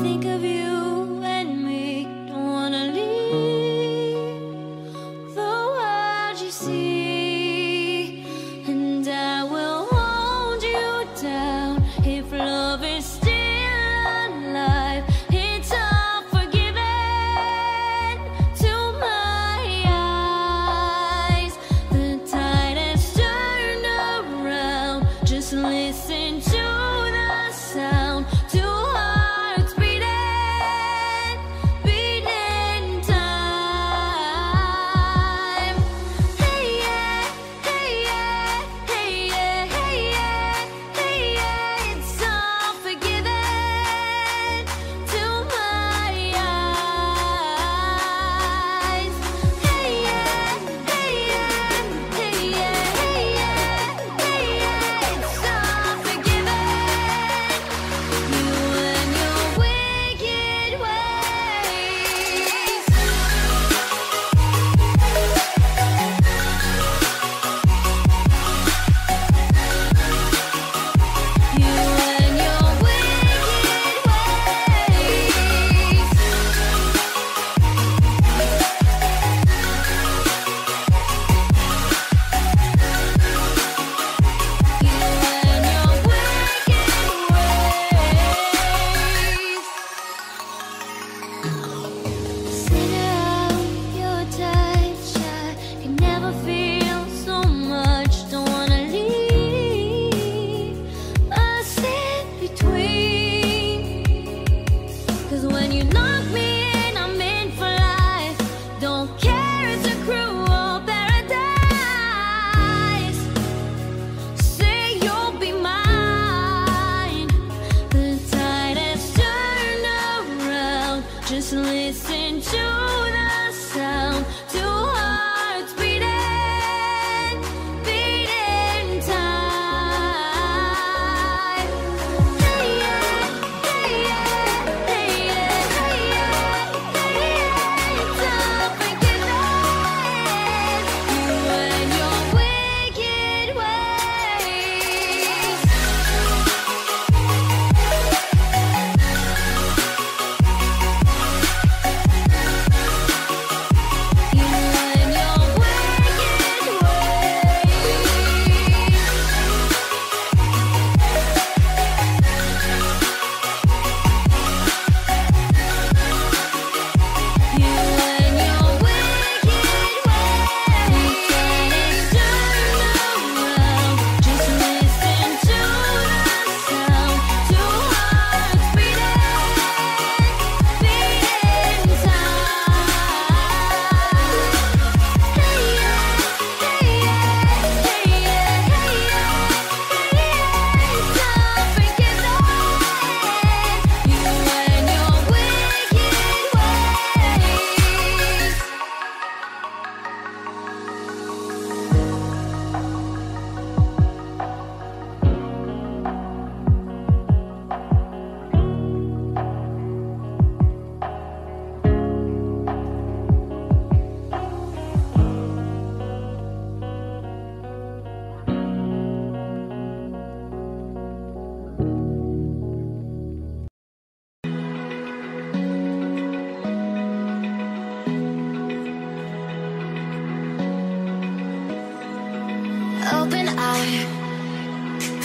think of you.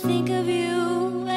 think of you